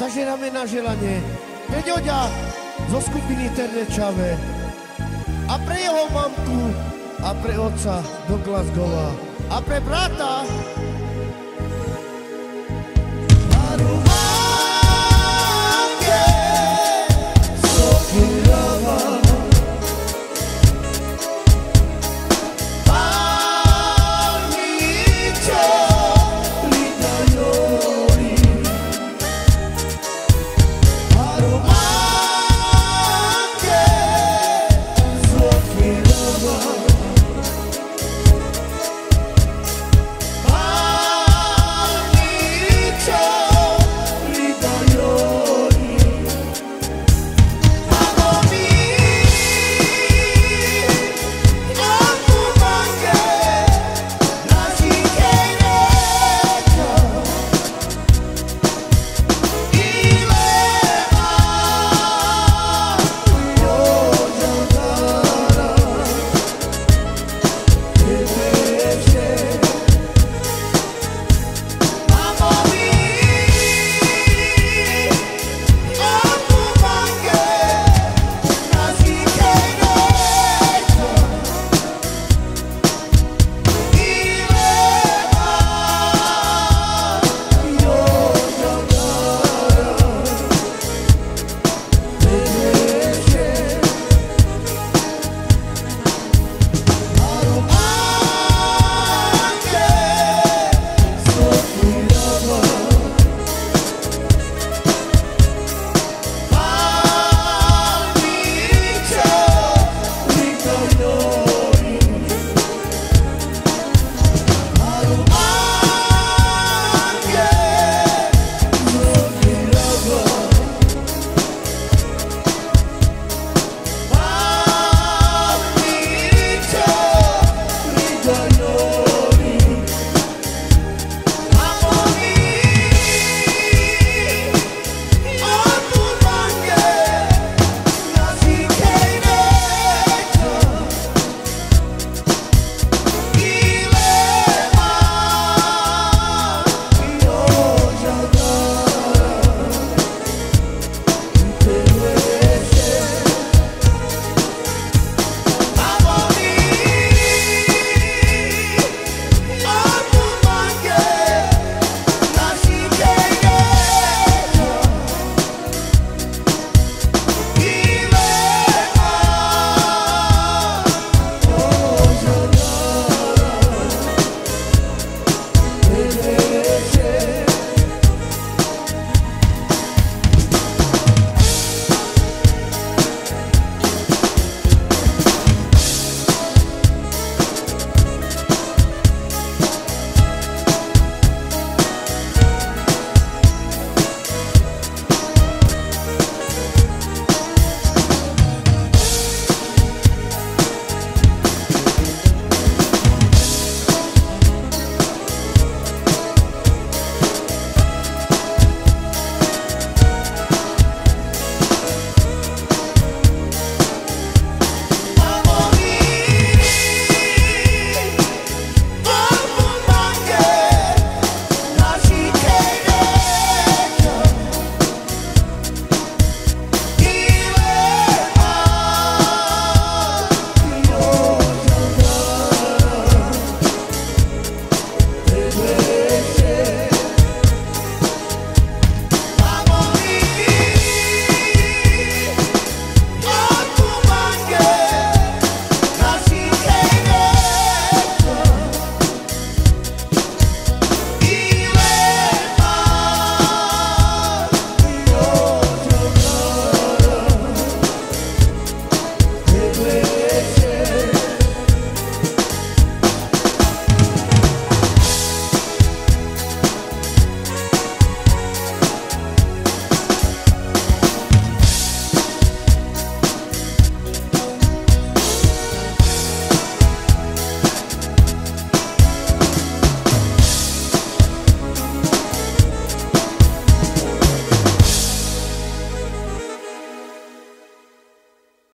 Takže dáme na želanie. Peďoďa zo skupiny Ternečave a pre jeho mamku a pre otca do Glasgowa. A pre brata